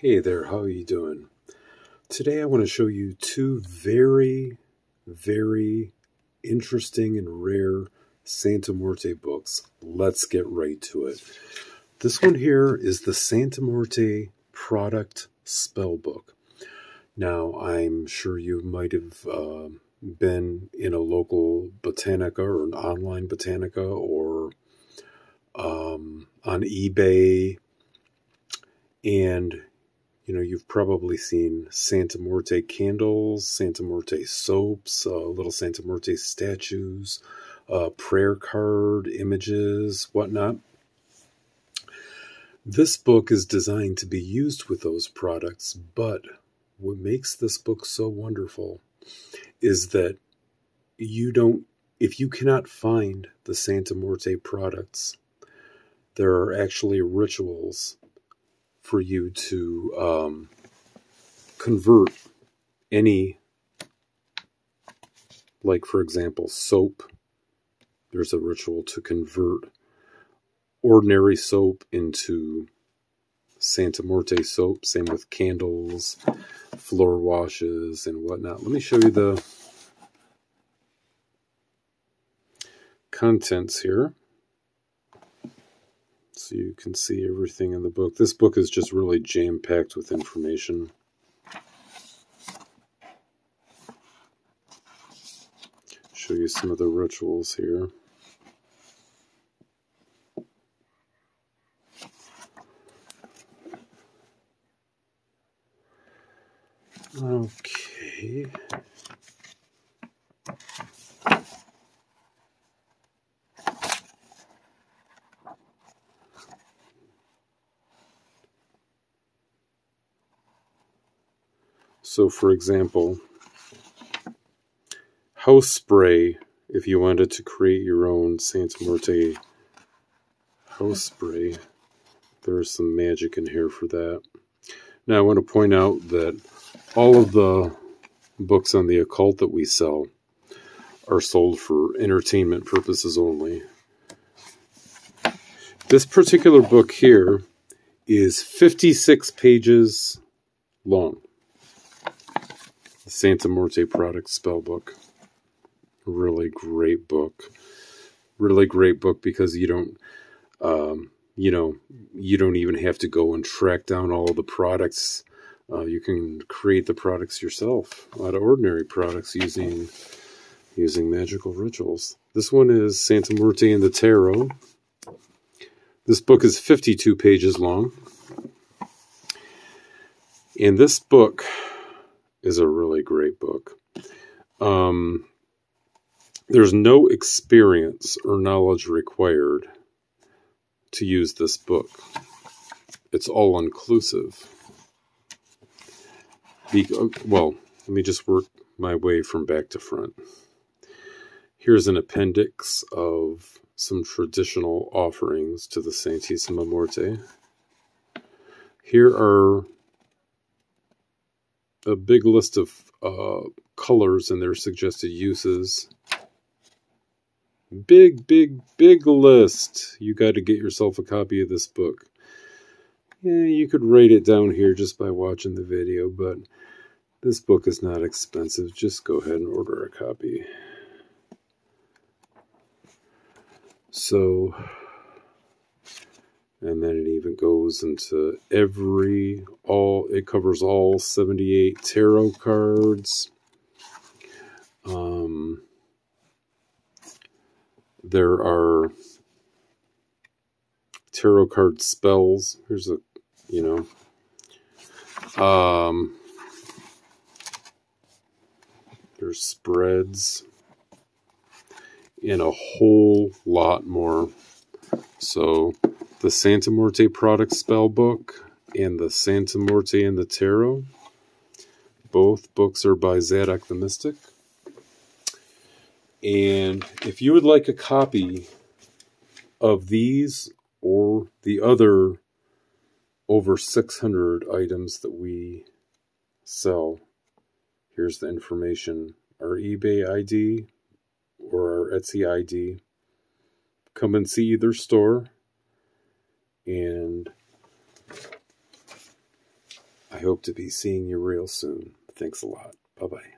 Hey there, how are you doing? Today I want to show you two very, very interesting and rare Santa Muerte books. Let's get right to it. This one here is the Santa Muerte Product Spell Book. Now, I'm sure you might have uh, been in a local Botanica or an online Botanica or um, on eBay and you know, you've probably seen Santa Muerte candles, Santa Muerte soaps, uh, little Santa Muerte statues, uh, prayer card images, whatnot. This book is designed to be used with those products, but what makes this book so wonderful is that you don't, if you cannot find the Santa Muerte products, there are actually rituals for you to um, convert any, like for example, soap. There's a ritual to convert ordinary soap into Santa Muerte soap. Same with candles, floor washes, and whatnot. Let me show you the contents here so you can see everything in the book. This book is just really jam-packed with information. Show you some of the rituals here. Okay. So, for example, house spray, if you wanted to create your own Santa Muerte house spray, there's some magic in here for that. Now, I want to point out that all of the books on the occult that we sell are sold for entertainment purposes only. This particular book here is 56 pages long. Santa Muerte Product Spellbook. Really great book. Really great book because you don't, um, you know, you don't even have to go and track down all the products. Uh, you can create the products yourself out of ordinary products using using magical rituals. This one is Santa Muerte and the Tarot. This book is 52 pages long. And this book is a really great book. Um, there's no experience or knowledge required to use this book. It's all inclusive. Well, let me just work my way from back to front. Here's an appendix of some traditional offerings to the Santisima Muerte. Here are a big list of uh, colors and their suggested uses. Big, big, big list. You got to get yourself a copy of this book. Yeah, you could write it down here just by watching the video, but this book is not expensive. Just go ahead and order a copy. So, and then it even goes into every all it covers all 78 tarot cards. Um there are tarot card spells. Here's a you know. Um there's spreads and a whole lot more. So the Santa Muerte product spell book and the Santa Muerte and the Tarot. Both books are by Zadok the Mystic. And if you would like a copy of these or the other over 600 items that we sell, here's the information our eBay ID or our Etsy ID. Come and see either store and I hope to be seeing you real soon. Thanks a lot. Bye bye.